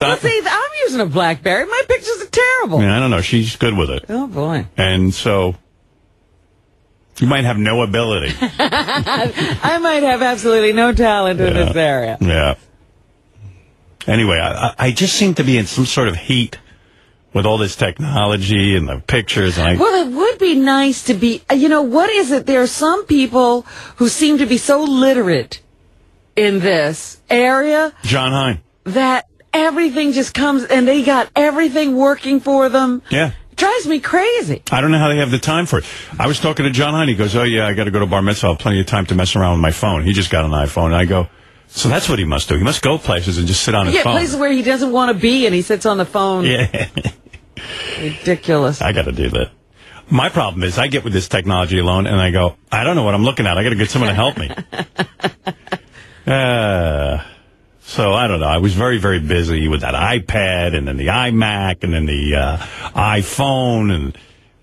Well, see, I'm using a BlackBerry. My pictures are terrible. I, mean, I don't know. She's good with it. Oh, boy. And so you might have no ability. I might have absolutely no talent in this area. Yeah. Anyway, I, I- I just seem to be in some sort of heat with all this technology and the pictures. And I, Well, it would be nice to be, uh, you know, what is it? There are some people who seem to be so literate in this area John Hine. that everything just comes and they got everything working for them. Yeah. Drives me crazy. I don't know how they have the time for it. I was talking to John Hine. He goes, oh, yeah, I got to go to Bar Mitzvah. I have plenty of time to mess around with my phone. He just got an iPhone. And I go, so that's what he must do. He must go places and just sit on his Yeah, phone. places where he doesn't want to be and he sits on the phone. Yeah. Ridiculous. I got to do that. My problem is I get with this technology alone and I go, I don't know what I'm looking at. I got to get someone to help me. uh, so I don't know. I was very, very busy with that iPad and then the iMac and then the uh, iPhone and,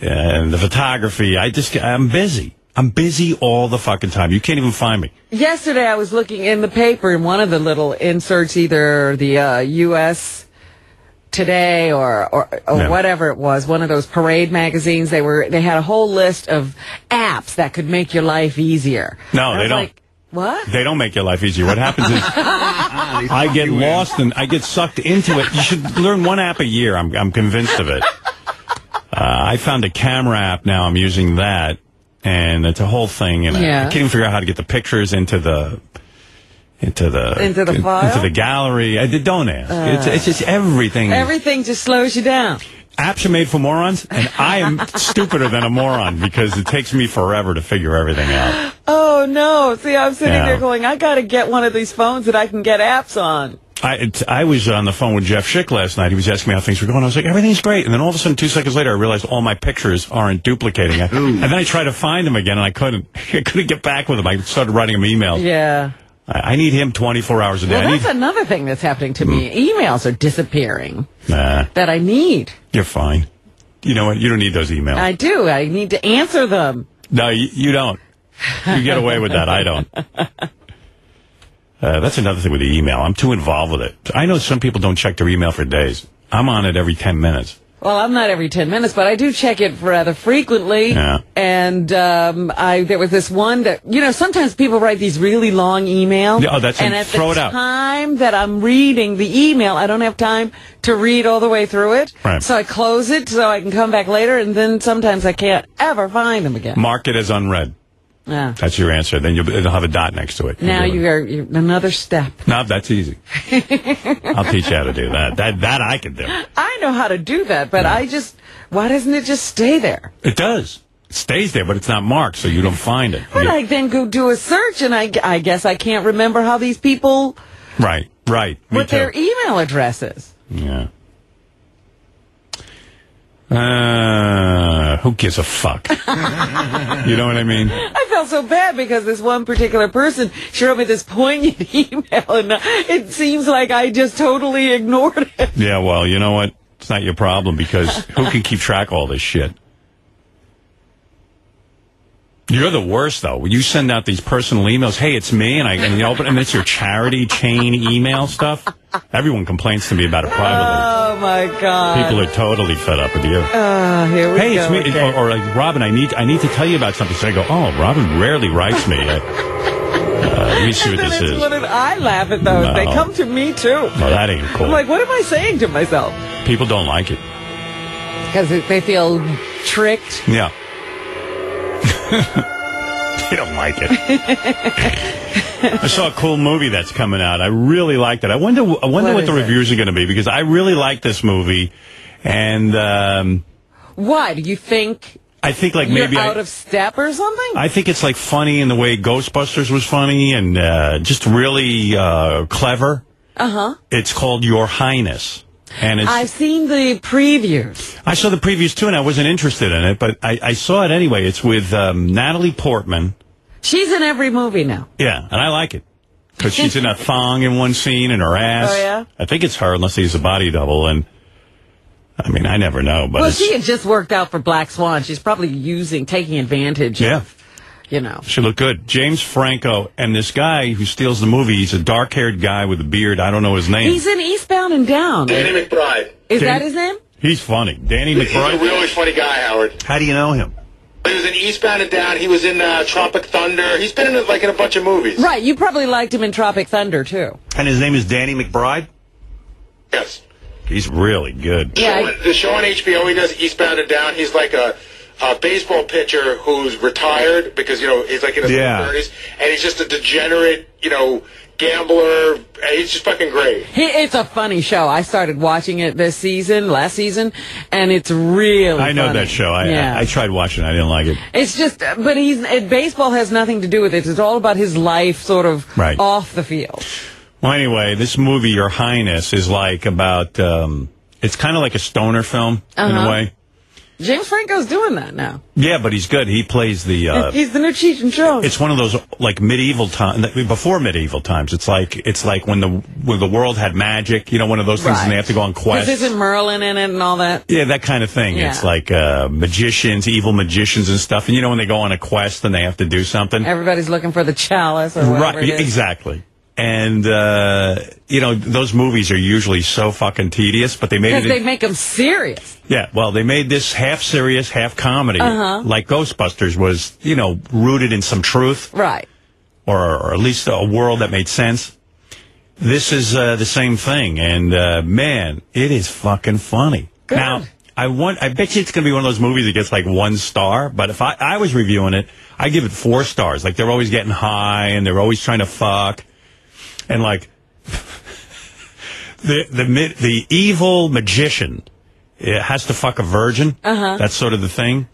and the photography. I just, I'm busy. I'm busy all the fucking time. You can't even find me. Yesterday, I was looking in the paper in one of the little inserts, either the uh, U.S. Today or or, or Yeah. whatever it was, one of those parade magazines. They were they had a whole list of apps that could make your life easier. No, they don't. Like, what? They don't make your life easier. What happens is I get lost and I get sucked into it. You should learn one app a year. I'm I'm convinced of it. Uh, I found a camera app now. I'm using that, and it's a whole thing. And I- I, can't even figure out how to get the pictures into the into the Into the into the gallery. I did- don't ask. it's it's just everything. Everything just slows you down. Apps are made for morons, and I am stupider than a moron because it takes me forever to figure everything out. Oh no! See, I'm sitting Yeah. there going, I got to get one of these phones that I can get apps on. I it, I was on the phone with Jeff Schick last night. He was asking me how things were going. I was like, everything's great. And then all of a sudden, two seconds later, I realized all my pictures aren't duplicating. it. and then I tried to find him again, and I couldn't. I couldn't get back with him. I started writing him emails. Yeah. I, I need him 24 hours a day. Well, that's need, another thing that's happening to me. Hmm. Emails are disappearing nah, that I need. you're fine. You know what? You don't need those emails. I do. I need to answer them. no, you, you don't. You get away with that. I don't. Uh, that's another thing with the email. I'm too involved with it. I know some people don't check their email for days. I'm on it every 10 minutes. Well, I'm not every 10 minutes, but I do check it rather frequently. Yeah. And um, I there was this one that, you know, sometimes people write these really long emails. Yeah, oh, that's And at Throw the it out. time that I'm reading the email, I don't have time to read all the way through it. Right. So I close it so I can come back later, and then sometimes I can't ever find them again. Mark it as unread. Yeah. That's your answer. Then you'll, it'll have a dot next to it. Now You'll do it. you are you're another step. No, that's easy. I'll teach you how to do that. That that I can do. I know how to do that, but I just, why doesn't it just stay there? It does. It stays there, but it's not marked, so you don't find it. But You- I then go do a search, and I, I guess I can't remember how these people, right, right. What their email address is. Yeah. Uh, who gives a fuck? you know what I mean? Felt so bad because this one particular person she wrote me this poignant email, and it seems like I just totally ignored it. Yeah, well, you know what? It's not your problem because who can keep track of all this shit? You're the worst, though. You send out these personal emails. Hey, it's me, and I and you open, and it's your charity chain email stuff. Everyone complains to me about it privately. Oh my god! People are totally fed up with you. Uh, here we hey, go. it's me. again. Or, or like, Robin, I need I need to tell you about something. So I go, oh, Robin rarely writes me. Uh, uh, let see what this then it's is. when I laugh at those. They come to me too. Well, that ain't cool. I'm like, what am I saying to myself? People don't like it. Because they feel tricked. Yeah. they don't like it. I saw a cool movie that's coming out. I really liked it. I wonder. I wonder What what, the it? reviews are going to be because I really like this movie, and um, Why do you think I think like maybe out I, of step or something? I think it's like funny in the way Ghostbusters was funny and uh, just really uh, clever. uh huh. It's called Your Highness. And it's, I've seen the previews. I saw the previews too, and I wasn't interested in it, but I, I saw it anyway. It's with um, Natalie Portman. She's in every movie now. Yeah, and I like it. Because she's in a thong in one scene and her ass. Oh, yeah? I think it's her, unless he's a body double. And I mean, I never know. But Well, it's, she had just worked out for Black Swan. She's probably using, taking advantage yeah, of, you know. She looked good. James Franco and this guy who steals the movie, he's a dark haired guy with a beard. I don't know his name. He's in Eastbound and Down. Danny McBride. Is Dan- that his name? He's funny. Danny McBride. He's a really funny guy, Howard. How do you know him? He was in Eastbound and Down. He was in uh, Tropic Thunder. He's been in like in a bunch of movies. Right. You probably liked him in Tropic Thunder too. And his name is Danny McBride? Yes. He's really good. Yeah. Show- the show on HBO, he does Eastbound and Down. He's like a, a baseball pitcher who's retired because, you know, he's like in his Yeah. 30s. And he's just a degenerate, you know, gambler. And He's just fucking great. He, it's a funny show. I started watching it this season, last season, and it's really. I know funny. that show. I, yeah. I, I tried watching it. I didn't like it. It's just, but he's it, baseball has nothing to do with it. It's all about his life, sort of Right. off the field. Well, anyway, this movie, Your Highness, is like about, um, it's kind of like a stoner film in a Uh-huh. way. James Franco's doing that now. Yeah, but he's good. He plays the, uh, He's the new Cheech and Chong. it's one of those like medieval times before medieval times it's like it's like when the when the world had magic you know one of those things and they have to go on quests isn't Merlin in it and all that? yeah that kind of thing Yeah. it's like uh magicians evil magicians and stuff and you know when they go on a quest and they have to do something Everybody's looking for the chalice or whatever right exactly and uh you know those movies are usually so fucking tedious but they made it they make them serious. yeah, well, they made this half serious, half comedy. Uh-huh. Like Ghostbusters was, you know, rooted in some truth. Right. or, or at least a world that made sense. This is uh, the same thing, and uh, man, it is fucking funny. Good. Now, I want, I bet you it's going to be one of those movies that gets like one star. But if I, I was reviewing it, I give it four stars. Like they're always getting high, and they're always trying to fuck, and like the the the evil magician uh, has to fuck a virgin. Uh-huh. That's sort of the thing,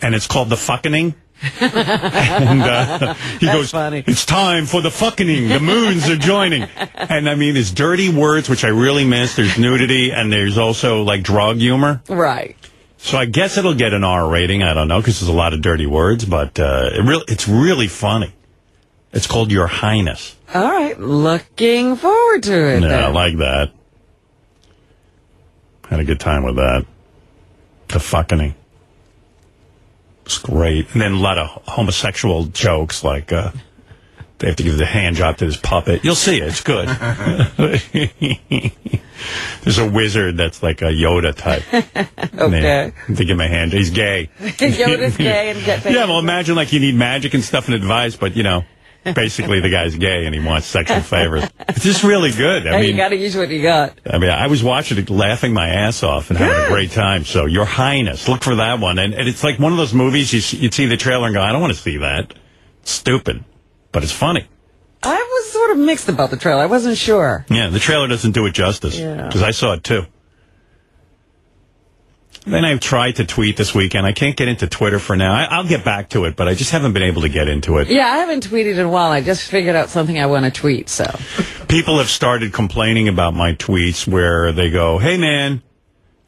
and it's called the fucking. and uh, he goes, funny. "It's time for the fucking. The moons are joining." And I mean, there's dirty words which I really miss. There's nudity, and there's also like drug humor. Right. So I guess it'll get an R rating. I don't know because there's a lot of dirty words, but uh, it really, it's really funny. It's called Your Highness. All right. Looking forward to it. Yeah, I like that. Had a good time with that. The fucking. It's great. And then a lot of homosexual jokes like uh, they have to give the hand job to this puppet. You'll see it. It's good. There's a wizard that's like a Yoda type. Okay. They give him a hand. He's gay. Yoda's gay and get Yeah, well, imagine like you need magic and stuff and advice, but you know, basically the guy's gay and he wants sexual favors. It's just really good. I Hey, mean, you got to use what you got. I mean, I was watching it, laughing my ass off and having a great time. So, Your Highness, look for that one. And, and it's like one of those movies you you'd see the trailer and go, I don't want to see that. It's stupid, but it's funny. I was sort of mixed about the trailer. I wasn't sure. Yeah, the trailer doesn't do it justice Yeah. because I saw it too. Then I've tried to tweet this weekend. I can't get into Twitter for now. I, I'll get back to it, but I just haven't been able to get into it. Yeah, I haven't tweeted in a while. I just figured out something I want to tweet. So People have started complaining about my tweets where they go, "Hey man,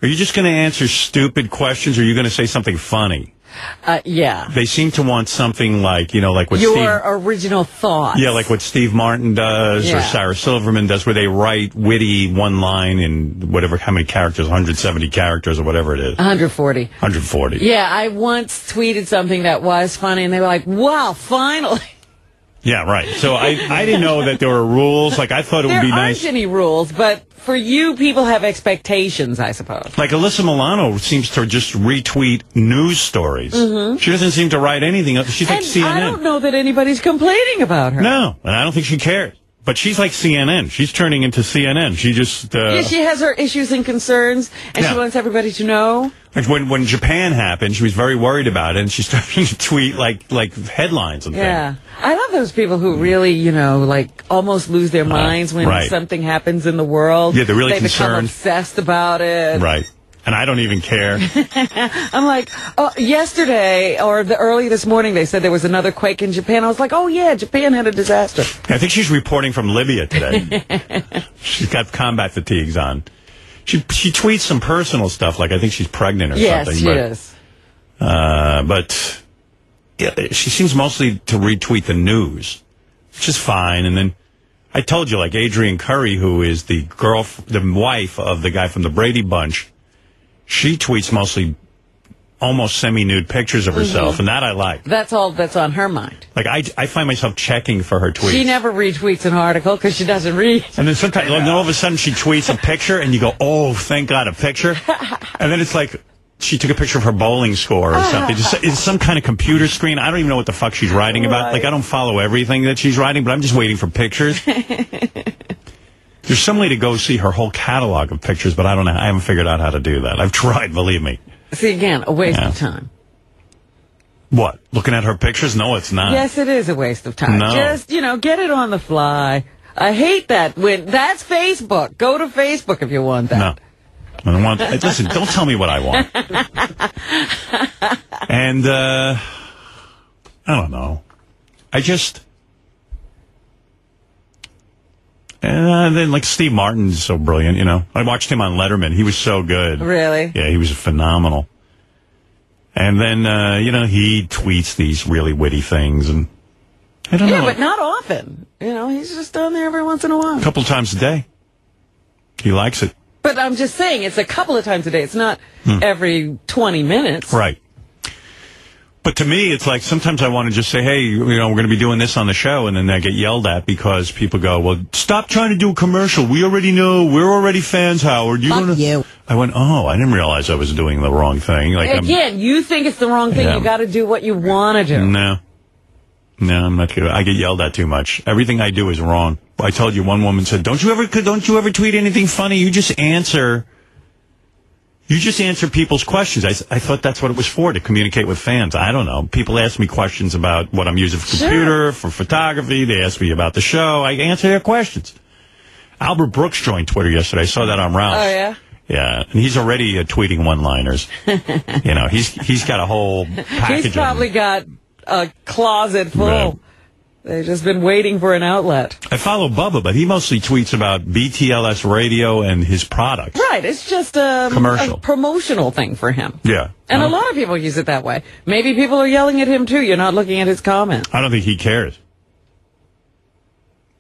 are you just going to answer stupid questions or are you going to say something funny?" Uh, yeah, They seem to want something like, you know, like what your Steve original thoughts. Yeah, like what Steve Martin does or Yeah. Sarah Silverman does, where they write witty one line in whatever, how many characters, 170 characters or whatever it is. 140. 140. Yeah, I once tweeted something that was funny, and they were like, "Wow, finally!" Yeah, right. So I, I didn't know that there were rules. Like, I thought it would be nice. There aren't any rules, but for you, people have expectations, I suppose. Like, Alyssa Milano seems to just retweet news stories. She doesn't seem to write anything. else. She's like Mm-hmm. I don't know that anybody's complaining about her. No, and I don't think she cares. But she's like CNN. She's turning into CNN. She just, uh, Yeah, she has her issues and concerns, and Yeah. she wants everybody to know. When, when Japan happened, she was very worried about it, and she started to tweet like, like headlines and Yeah. things. Yeah, I love those people who really, you know, like almost lose their minds when Uh, right. something happens in the world. Yeah, they're really they concerned. obsessed about it. Right. And I don't even care. I'm like, oh, yesterday or the early this morning, they said there was another quake in Japan. I was like, oh yeah, Japan had a disaster. I think she's reporting from Libya today. she's got combat fatigues on. She she tweets some personal stuff, like I think she's pregnant or Yes, something. she but, is. Uh, but yeah, she seems mostly to retweet the news, which is fine. And then I told you, like Adrianne Curry, who is the girl, the wife of the guy from the Brady Bunch, she tweets mostly almost semi-nude pictures of mm-hmm. herself, and that I like. That's all that's on her mind. Like I, I find myself checking for her tweets. She never retweets an article because she doesn't read. And then sometimes, then all of a sudden, she tweets a picture, and you go, "Oh, thank God, a picture!" And then it's like she took a picture of her bowling score or something. Just, it's some kind of computer screen. I don't even know what the fuck she's writing about. Right. Like I don't follow everything that she's writing, but I'm just waiting for pictures. There's some way to go see her whole catalog of pictures, but I don't know. I haven't figured out how to do that. I've tried, believe me. See, again, a waste Yeah. of time. What? Looking at her pictures? No, it's not. Yes, it is a waste of time. No. Just, you know, get it on the fly. I hate that when that's Facebook. Go to Facebook if you want that. No. I don't want, listen, don't tell me what I want. and, uh, I don't know. I just, and then like Steve Martin's so brilliant, you know. I watched him on Letterman. He was so good. Really? Yeah, he was phenomenal. And then, uh, you know, he tweets these really witty things and I don't Yeah, know. but not often. You know, he's just on there every once in a while. a couple times a day. He likes it. But I'm just saying, it's a couple of times a day. It's not every 20 minutes. Hmm. Right. But to me, it's like sometimes I want to just say, hey, you know, we're going to be doing this on the show. And then I get yelled at because people go, well, stop trying to do a commercial. We already know. We're already fans, Howard. You Fuck you. I went, oh, I didn't realize I was doing the wrong thing. Like, I'm, Again, you think it's the wrong thing. Yeah. You got to do what you want to do. no. No, I'm not good. I get yelled at too much. Everything I do is wrong. I told you one woman said, "Don't you ever don't you ever tweet anything funny? You just answer you just answer people's questions." I thought that's what it was for to communicate with fans. I don't know. People ask me questions about what I'm using for Sure. computer, for photography. They ask me about the show. I answer their questions. Albert Brooks joined Twitter yesterday. I saw that on Ralph. Oh, yeah? Yeah, and he's already uh, tweeting one-liners. you know, he's he's got a whole package. He's probably got a closet full. Right. They've just been waiting for an outlet. I follow Bubba, but he mostly tweets about BTLS radio and his products. Right. It's just a, Commercial. a promotional thing for him. Yeah. And a uh-huh. lot of people use it that way. Maybe people are yelling at him too. You're not looking at his comments. I don't think he cares.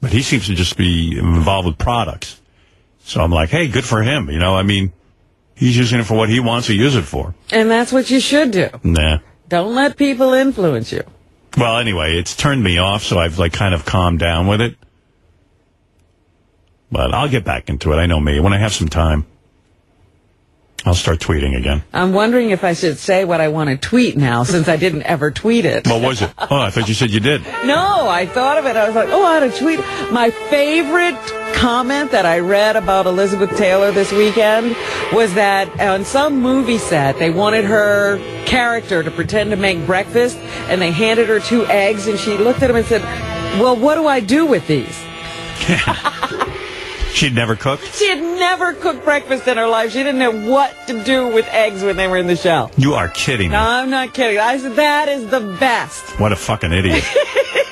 But he seems to just be involved with products. So I'm like, hey, good for him. You know, I mean, he's using it for what he wants to use it for. And that's what you should do. Nah. Don't let people influence you. Well, anyway, it's turned me off, so I've like kind of calmed down with it. But I'll get back into it. I know me. When I have some time, I'll start tweeting again. I'm wondering if I should say what I want to tweet now since I didn't ever tweet it. What was it? Oh, I thought you said you did. No, I thought of it. I was like, oh, I ought to tweet. My favorite comment that I read about Elizabeth Taylor this weekend was that on some movie set, they wanted her character to pretend to make breakfast, and they handed her two eggs, and she looked at them and said, well, what do I do with these? She'd never cooked? She had never cooked breakfast in her life. She didn't know what to do with eggs when they were in the shell. You are kidding me. No, I'm not kidding. I said, that is the best. What a fucking idiot.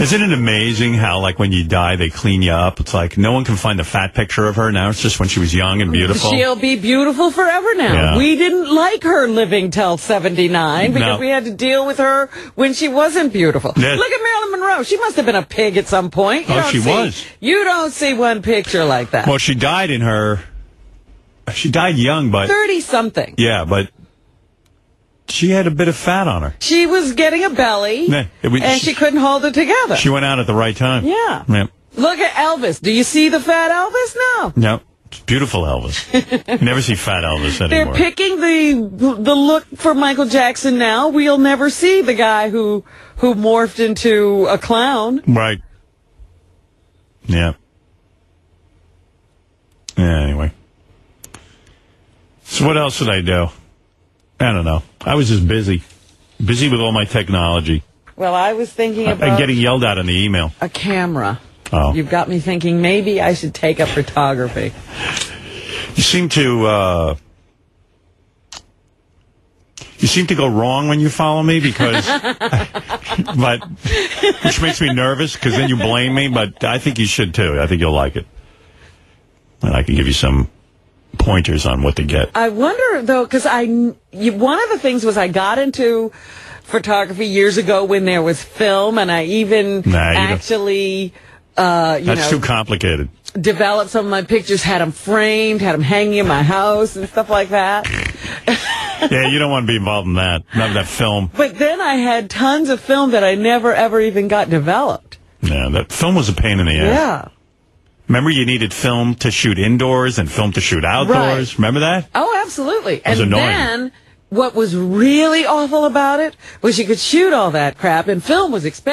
Isn't it amazing how, like, when you die, they clean you up? It's like no one can find a fat picture of her now. It's just when she was young and beautiful. She'll be beautiful forever now. Yeah. We didn't like her living till 79 because No. we had to deal with her when she wasn't beautiful. Yeah. Look at Marilyn Monroe. She must have been a pig at some point. You Oh, she see- was. You don't see one picture like that. Well, she died in her. She died young, but 30 something. yeah, but she had a bit of fat on her. She was getting a belly Yeah, was- and she couldn't hold it together. She went out at the right time. Yeah. Yep. Look at Elvis. Do you see the fat Elvis? Now? No. It's beautiful Elvis. You never see fat Elvis anymore. They're picking the the look for Michael Jackson now. We'll never see the guy who who morphed into a clown. right. Yeah. Yeah, anyway. So what else did I do? I don't know. I was just busy. Busy with all my technology. Well, I was thinking about getting yelled at in the email. a camera. Oh. You've got me thinking maybe I should take up photography. You seem to, uh, you seem to go wrong when you follow me because, but, which makes me nervous because then you blame me, but I think you should too. I think you'll like it. And I can give you some pointers on what to get. I wonder though, because I one of the things was I got into photography years ago when there was film, and I even Nah, you actually. Uh, you That's know, too complicated. developed some of my pictures, had them framed, had them hanging in my house and stuff like that. yeah, you don't want to be involved in that. Not that film. But then I had tons of film that I never ever even got developed. Yeah, that film was a pain in the ass. Yeah. Remember, you needed film to shoot indoors and film to shoot outdoors. Right. Remember that? Oh, absolutely. was and annoying. then what was really awful about it was you could shoot all that crap and film was expensive.